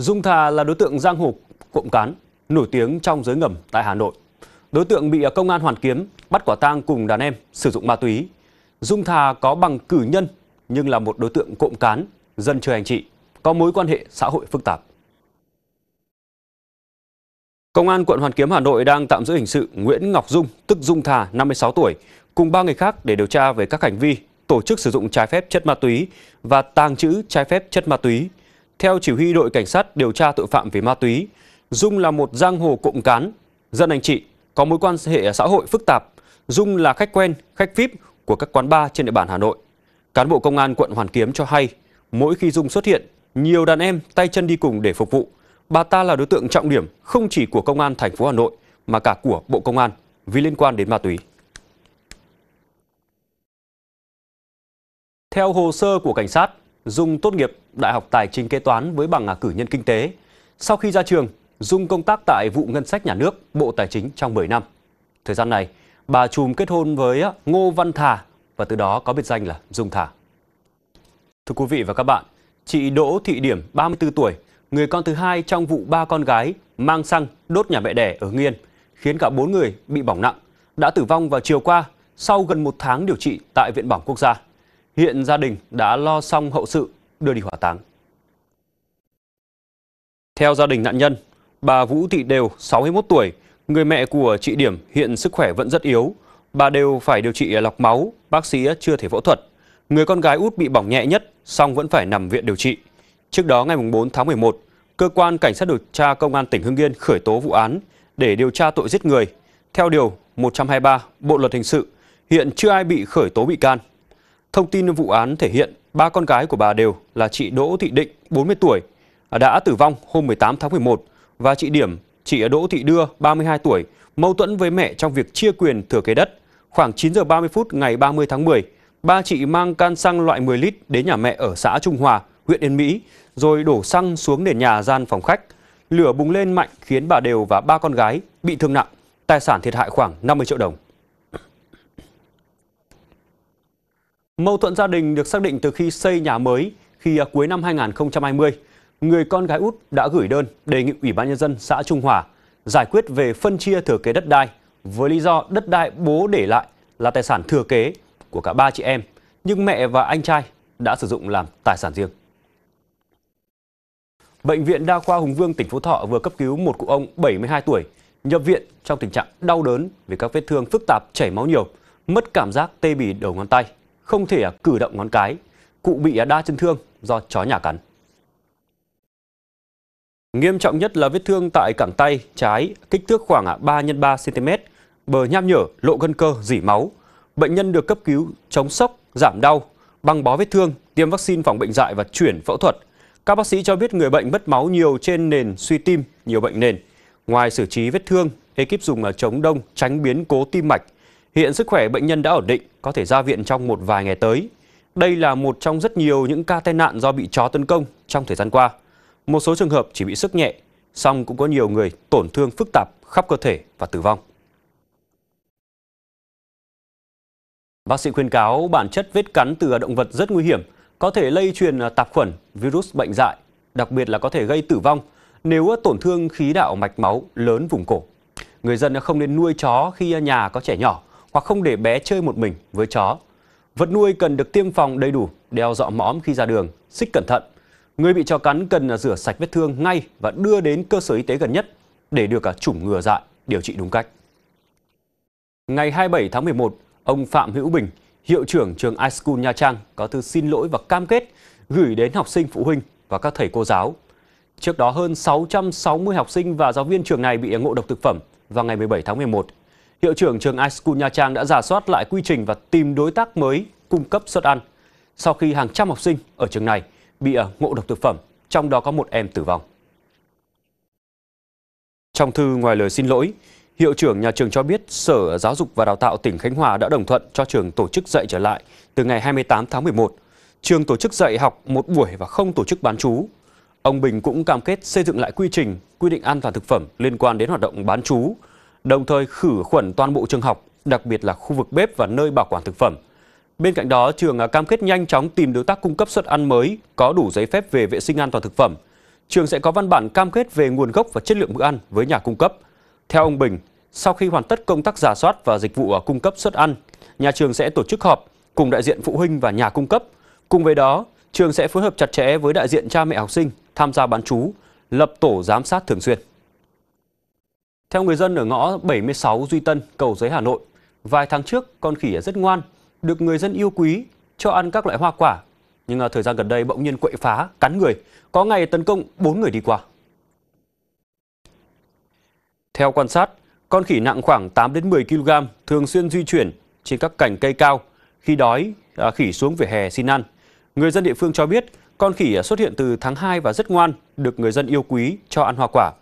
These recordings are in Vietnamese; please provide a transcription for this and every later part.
Dung Thà là đối tượng giang hồ cộng cán nổi tiếng trong giới ngầm tại Hà Nội. Đối tượng bị công an Hoàn Kiếm bắt quả tang cùng đàn em sử dụng ma túy. Dung Thà có bằng cử nhân nhưng là một đối tượng cộng cán, dân chơi anh chị, có mối quan hệ xã hội phức tạp. Công an quận Hoàn Kiếm Hà Nội đang tạm giữ hình sự Nguyễn Ngọc Dung, tức Dung Thà, 56 tuổi, cùng ba người khác để điều tra về các hành vi tổ chức sử dụng trái phép chất ma túy và tàng trữ trái phép chất ma túy. Theo chỉ huy đội cảnh sát điều tra tội phạm về ma túy, Dung là một giang hồ cộng cán, dân anh chị, có mối quan hệ xã hội phức tạp. Dung là khách quen, khách VIP của các quán bar trên địa bàn Hà Nội. Cán bộ công an quận Hoàn Kiếm cho hay, mỗi khi Dung xuất hiện, nhiều đàn em tay chân đi cùng để phục vụ. Bà ta là đối tượng trọng điểm không chỉ của công an thành phố Hà Nội mà cả của Bộ Công an vì liên quan đến ma túy. Theo hồ sơ của cảnh sát, Dung tốt nghiệp Đại học Tài chính Kế toán với bằng cử nhân kinh tế. Sau khi ra trường, Dung công tác tại vụ ngân sách nhà nước, Bộ Tài chính trong 10 năm. Thời gian này, bà Trùm kết hôn với à, Ngô Văn Thà và từ đó có biệt danh là Dung Thà. Thưa quý vị và các bạn, chị Đỗ Thị Điểm, 34 tuổi, người con thứ hai trong vụ ba con gái mang xăng đốt nhà mẹ đẻ ở Nghiên, khiến cả bốn người bị bỏng nặng, đã tử vong vào chiều qua sau gần một tháng điều trị tại Viện Bỏng Quốc gia. Hiện gia đình đã lo xong hậu sự đưa đi hỏa táng. Theo gia đình nạn nhân, bà Vũ Thị Đều, 61 tuổi, người mẹ của chị Điểm hiện sức khỏe vẫn rất yếu. Bà Đều phải điều trị lọc máu, bác sĩ chưa thể phẫu thuật. Người con gái út bị bỏng nhẹ nhất, song vẫn phải nằm viện điều trị. Trước đó ngày 4 tháng 11, cơ quan cảnh sát điều tra công an tỉnh Hưng Yên khởi tố vụ án để điều tra tội giết người. Theo điều 123 Bộ luật hình sự, hiện chưa ai bị khởi tố bị can. Thông tin vụ án thể hiện ba con gái của bà đều là chị Đỗ Thị Định, 40 tuổi, đã tử vong hôm 18 tháng 11 và chị Điểm, chị Đỗ Thị Đưa, 32 tuổi, mâu thuẫn với mẹ trong việc chia quyền thừa kế đất. Khoảng 9 giờ 30 phút ngày 30 tháng 10, ba chị mang can xăng loại 10 lít đến nhà mẹ ở xã Trung Hòa, huyện Yên Mỹ, rồi đổ xăng xuống nền nhà gian phòng khách. Lửa bùng lên mạnh khiến bà Đều và ba con gái bị thương nặng, tài sản thiệt hại khoảng 50 triệu đồng. Mâu thuẫn gia đình được xác định từ khi xây nhà mới khi à, cuối năm 2020, người con gái út đã gửi đơn đề nghị Ủy ban nhân dân xã Trung Hòa giải quyết về phân chia thừa kế đất đai với lý do đất đai bố để lại là tài sản thừa kế của cả ba chị em, nhưng mẹ và anh trai đã sử dụng làm tài sản riêng. Bệnh viện Đa khoa Hùng Vương tỉnh Phú Thọ vừa cấp cứu một cụ ông 72 tuổi nhập viện trong tình trạng đau đớn vì các vết thương phức tạp chảy máu nhiều, mất cảm giác tê bì đầu ngón tay không thể cử động ngón cái. Cụ bị đa chấn thương do chó nhà cắn. Nghiêm trọng nhất là vết thương tại cẳng tay trái, kích thước khoảng à, 3 x 3 cm, bờ nham nhở, lộ gân cơ, dỉ máu. Bệnh nhân được cấp cứu chống sốc, giảm đau, băng bó vết thương, tiêm vaccine phòng bệnh dại và chuyển phẫu thuật. Các bác sĩ cho biết người bệnh mất máu nhiều trên nền suy tim, nhiều bệnh nền. Ngoài xử trí vết thương, ekip dùng à, chống đông tránh biến cố tim mạch, Hiện sức khỏe bệnh nhân đã ổn định, có thể ra viện trong một vài ngày tới. Đây là một trong rất nhiều những ca tai nạn do bị chó tấn công trong thời gian qua. Một số trường hợp chỉ bị sức nhẹ, song cũng có nhiều người tổn thương phức tạp khắp cơ thể và tử vong. Bác sĩ khuyên cáo bản chất vết cắn từ động vật rất nguy hiểm, có thể lây truyền tạp khuẩn, virus bệnh dại, đặc biệt là có thể gây tử vong nếu tổn thương khí đạo mạch máu lớn vùng cổ. Người dân không nên nuôi chó khi nhà có trẻ nhỏ hoặc không để bé chơi một mình với chó. Vật nuôi cần được tiêm phòng đầy đủ, đeo dọ mõm khi ra đường, xích cẩn thận. Người bị chó cắn cần rửa sạch vết thương ngay và đưa đến cơ sở y tế gần nhất để được cả chủng ngừa dại, điều trị đúng cách. Ngày 27 tháng 11, ông Phạm Hữu Bình, hiệu trưởng trường iSchool Nha Trang có thư xin lỗi và cam kết gửi đến học sinh phụ huynh và các thầy cô giáo. Trước đó hơn 660 học sinh và giáo viên trường này bị ngộ độc thực phẩm vào ngày 17 tháng 11 Hiệu trưởng trường iSchool Nha Trang đã giả soát lại quy trình và tìm đối tác mới cung cấp suất ăn. Sau khi hàng trăm học sinh ở trường này bị ờ, ngộ độc thực phẩm, trong đó có một em tử vong. Trong thư ngoài lời xin lỗi, Hiệu trưởng nhà trường cho biết Sở Giáo dục và Đào tạo tỉnh Khánh Hòa đã đồng thuận cho trường tổ chức dạy trở lại từ ngày 28 tháng 11. Trường tổ chức dạy học một buổi và không tổ chức bán trú. Ông Bình cũng cam kết xây dựng lại quy trình, quy định an toàn thực phẩm liên quan đến hoạt động bán trú, đồng thời khử khuẩn toàn bộ trường học, đặc biệt là khu vực bếp và nơi bảo quản thực phẩm. Bên cạnh đó, trường cam kết nhanh chóng tìm đối tác cung cấp suất ăn mới có đủ giấy phép về vệ sinh an toàn thực phẩm. trường sẽ có văn bản cam kết về nguồn gốc và chất lượng bữa ăn với nhà cung cấp. Theo ông Bình, sau khi hoàn tất công tác giả soát và dịch vụ à, cung cấp suất ăn, nhà trường sẽ tổ chức họp cùng đại diện phụ huynh và nhà cung cấp. Cùng với đó, trường sẽ phối hợp chặt chẽ với đại diện cha mẹ học sinh tham gia bán chú, lập tổ giám sát thường xuyên. Theo người dân ở ngõ 76 Duy Tân, cầu giấy Hà Nội, vài tháng trước con khỉ rất ngoan, được người dân yêu quý, cho ăn các loại hoa quả. Nhưng à, thời gian gần đây bỗng nhiên quậy phá, cắn người, có ngày tấn công 4 người đi qua. Theo quan sát, con khỉ nặng khoảng 8 đến 10 kg thường xuyên di chuyển trên các cành cây cao. Khi đói, à, khỉ xuống vỉa hè xin ăn. Người dân địa phương cho biết con khỉ xuất hiện từ tháng 2 và rất ngoan, được người dân yêu quý cho ăn hoa quả.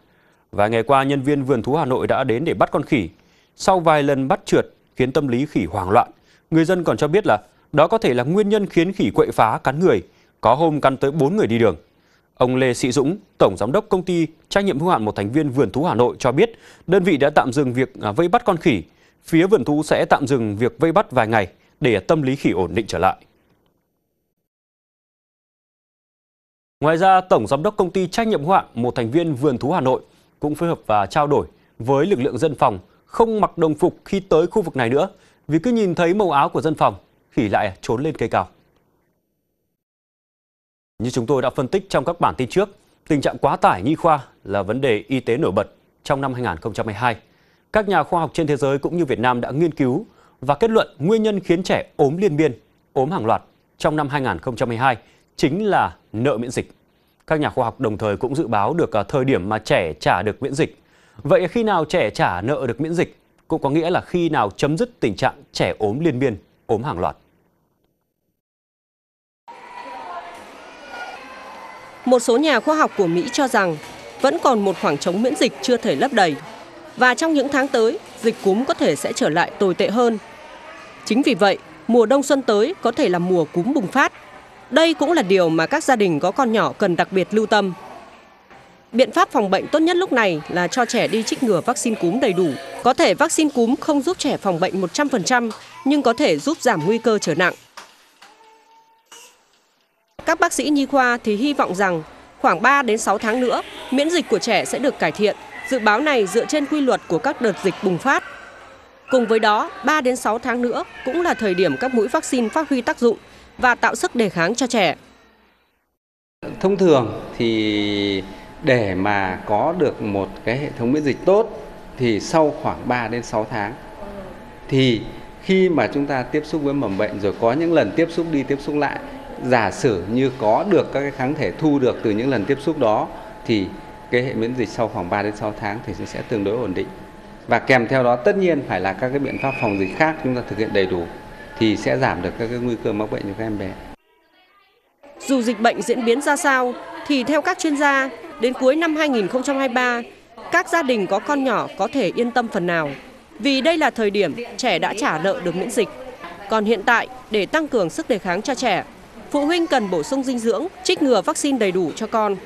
Vài ngày qua, nhân viên vườn thú Hà Nội đã đến để bắt con khỉ. Sau vài lần bắt trượt khiến tâm lý khỉ hoảng loạn, người dân còn cho biết là đó có thể là nguyên nhân khiến khỉ quậy phá cắn người, có hôm cắn tới 4 người đi đường. Ông Lê Sĩ Dũng, Tổng Giám đốc Công ty trách nhiệm hữu hạn một thành viên vườn thú Hà Nội cho biết đơn vị đã tạm dừng việc à, vây bắt con khỉ. Phía vườn thú sẽ tạm dừng việc vây bắt vài ngày để tâm lý khỉ ổn định trở lại. Ngoài ra, Tổng Giám đốc Công ty trách nhiệm hữu hạn một thành viên vườn thú Hà Nội cũng phối hợp và trao đổi với lực lượng dân phòng không mặc đồng phục khi tới khu vực này nữa vì cứ nhìn thấy màu áo của dân phòng, khỉ lại trốn lên cây cao. Như chúng tôi đã phân tích trong các bản tin trước, tình trạng quá tải nhi khoa là vấn đề y tế nổi bật trong năm 2022. Các nhà khoa học trên thế giới cũng như Việt Nam đã nghiên cứu và kết luận nguyên nhân khiến trẻ ốm liên miên, ốm hàng loạt trong năm 2022 chính là nợ miễn dịch. Các nhà khoa học đồng thời cũng dự báo được à, thời điểm mà trẻ trả được miễn dịch. Vậy khi nào trẻ trả nợ được miễn dịch cũng có nghĩa là khi nào chấm dứt tình trạng trẻ ốm liên miên, ốm hàng loạt. Một số nhà khoa học của Mỹ cho rằng vẫn còn một khoảng trống miễn dịch chưa thể lấp đầy và trong những tháng tới, dịch cúm có thể sẽ trở lại tồi tệ hơn. Chính vì vậy, mùa đông xuân tới có thể là mùa cúm bùng phát. Đây cũng là điều mà các gia đình có con nhỏ cần đặc biệt lưu tâm. Biện pháp phòng bệnh tốt nhất lúc này là cho trẻ đi trích ngừa vaccine cúm đầy đủ. Có thể vaccine cúm không giúp trẻ phòng bệnh 100%, nhưng có thể giúp giảm nguy cơ trở nặng. Các bác sĩ nhi khoa thì hy vọng rằng khoảng 3 đến 6 tháng nữa, miễn dịch của trẻ sẽ được cải thiện. Dự báo này dựa trên quy luật của các đợt dịch bùng phát. Cùng với đó, 3 đến 6 tháng nữa cũng là thời điểm các mũi vaccine phát huy tác dụng và tạo sức đề kháng cho trẻ. Thông thường thì để mà có được một cái hệ thống miễn dịch tốt thì sau khoảng 3 đến 6 tháng, thì khi mà chúng ta tiếp xúc với mầm bệnh rồi có những lần tiếp xúc đi tiếp xúc lại, giả sử như có được các cái kháng thể thu được từ những lần tiếp xúc đó, thì cái hệ miễn dịch sau khoảng 3 đến 6 tháng thì sẽ tương đối ổn định. Và kèm theo đó, tất nhiên phải là các cái biện pháp phòng dịch khác chúng ta thực hiện đầy đủ thì sẽ giảm được các cái nguy cơ mắc bệnh cho các em bé. Dù dịch bệnh diễn biến ra sao thì theo các chuyên gia, đến cuối năm 2023, các gia đình có con nhỏ có thể yên tâm phần nào vì đây là thời điểm trẻ đã trả nợ được miễn dịch. Còn hiện tại, để tăng cường sức đề kháng cho trẻ, phụ huynh cần bổ sung dinh dưỡng, trích ngừa vaccine đầy đủ cho con.